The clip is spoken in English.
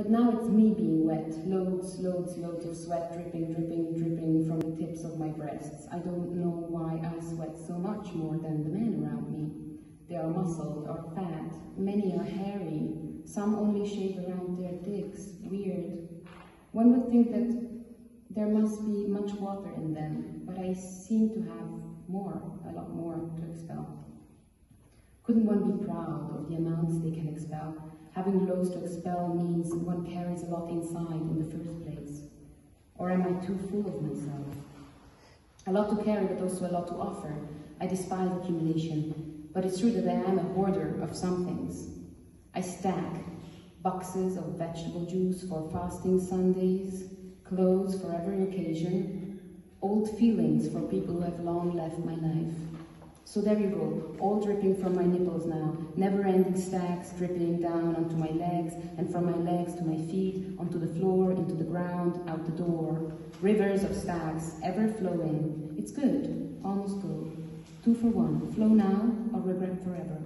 But now it's me being wet, loads, loads, loads of sweat dripping, dripping, dripping from the tips of my breasts. I don't know why I sweat so much more than the men around me. They are muscled or fat, many are hairy, some only shave around their dicks, weird. One would think that there must be much water in them, but I seem to have more, a lot more to expel. Couldn't one be proud of Having loads to expel means one carries a lot inside in the first place. Or am I too full of myself? A lot to carry, but also a lot to offer. I despise accumulation, but it's true that I am a hoarder of some things. I stack boxes of vegetable juice for fasting Sundays, clothes for every occasion, old feelings for people who have long left my life. So there you go, all dripping from my nipples now, never-ending stacks dripping down onto my legs, and from my legs to my feet, onto the floor, into the ground, out the door. Rivers of stacks, ever flowing. It's good, almost good. Two for one, flow now or regret forever.